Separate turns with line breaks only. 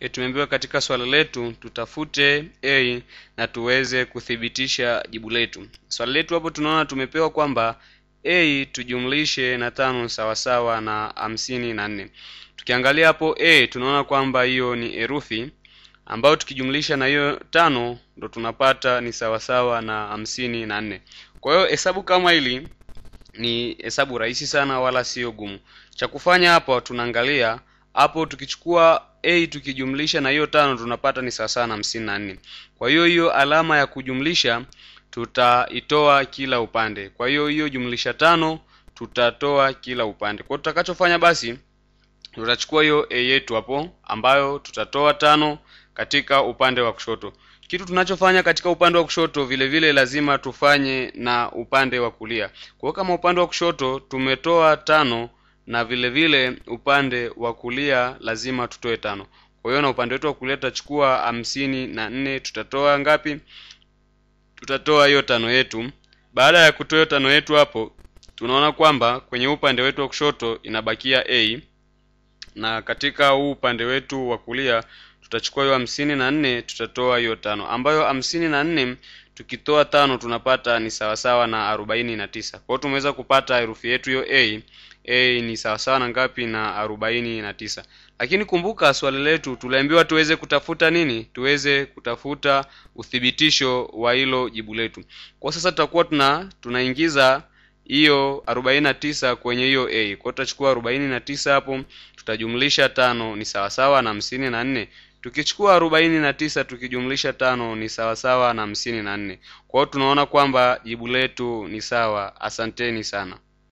e, tumeambiwa katika swala letu tutafute a na tuweze kuthibitisha jibu letu. Swala letu hapo tunaona tumepewa kwamba a tujumlishe na tano sawasawa na hamsini na nne. Tukiangalia hapo a tunaona kwamba hiyo ni herufi ambayo tukijumlisha na hiyo tano ndo tunapata ni sawasawa na hamsini na nne. Kwa hiyo hesabu kama hili ni hesabu rahisi sana wala sio gumu. Cha kufanya hapa tunaangalia hapo tukichukua a tukijumlisha na hiyo tano tunapata ni sawasawa na hamsini na nne. Kwa hiyo hiyo alama ya kujumlisha tutaitoa kila upande. Kwa hiyo hiyo jumlisha tano tutatoa kila upande. Kwa tutakachofanya basi tutachukua hiyo a yetu hapo ambayo tutatoa tano katika upande wa kushoto. Kitu tunachofanya katika upande wa kushoto vile vile lazima tufanye na upande wa kulia. Kwa kama upande wa kushoto tumetoa tano na vile vile upande wa kulia lazima tutoe tano. Kwa hiyo na upande wetu wa kulia tutachukua hamsini na nne tutatoa ngapi? Tutatoa hiyo tano yetu. Baada ya kutoa hiyo tano yetu hapo tunaona kwamba kwenye upande wetu wa kushoto inabakia a. Na katika huu upande wetu wa kulia tutachukua hiyo hamsini na nne tutatoa hiyo tano. Ambayo hamsini na nne tukitoa tano tunapata ni sawasawa na arobaini na tisa. Kwa hiyo tumeweza kupata herufi yetu hiyo a. A ni sawasawa na ngapi? Na arobaini na tisa. Lakini kumbuka swali letu tuliambiwa tuweze kutafuta nini? Tuweze kutafuta uthibitisho wa hilo jibu letu. Kwa sasa tutakuwa tuna tunaingiza hiyo arobaini na tisa kwenye hiyo a. Kwa tutachukua arobaini na tisa hapo tutajumlisha tano ni sawasawa na hamsini na nne tukichukua arobaini na tisa tukijumlisha tano ni sawasawa na hamsini na nne. Kwa hiyo tunaona kwamba jibu letu ni sawa. Asanteni sana